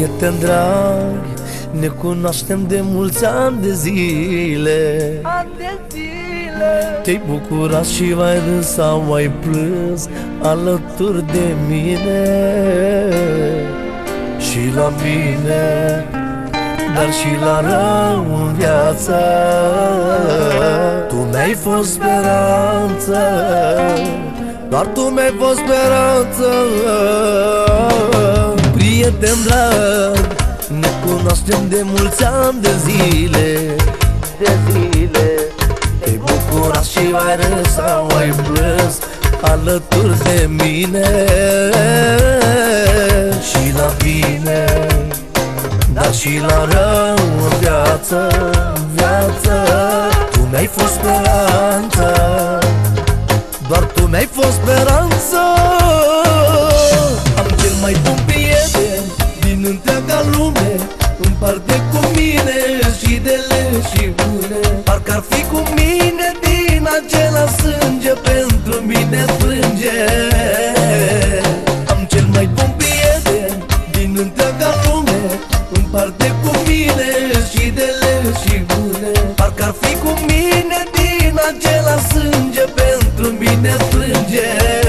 Prieten drag, ne cunoaștem de mulți ani de zile. Ani de zile. Te-ai bucurat și mai râs sau mai plâns Alături de mine. Și la bine Dar și la rău în viață. Tu mi-ai fost speranță Doar tu mi-ai fost speranță Prieten drag Ne cunoaștem de mulți ani de zile. De zile. Te-ai bucurat și mai râs sau ai plâns Alături de mine. Și la bine Dar și la rău în viață, viață. Tu mi-ai fost speranță Doar tu mi-ai fost speranță întreaga lume Împarte cu mine și de le și bune. Parcă ar fi cu mine din acela sânge Pentru mine plânge Am cel mai bun prieten din întreaga lume Împarte cu mine și de le și bune. Parcă ar fi cu mine din acela sânge Pentru mine plânge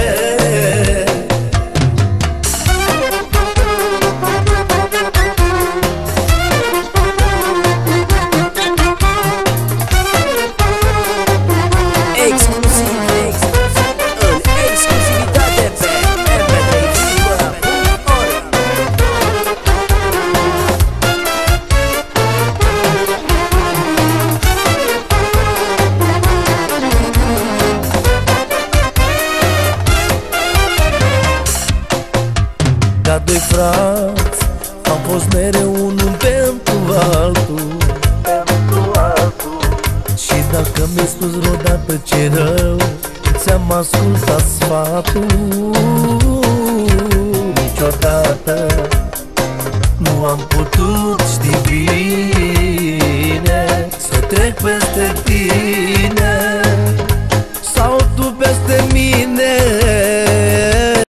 Ca doi frați Am fost mereu unul pentru altul Pentru altul. Și dacă mi-ai spus vreodată ce rău Ți-am ascultat sfatul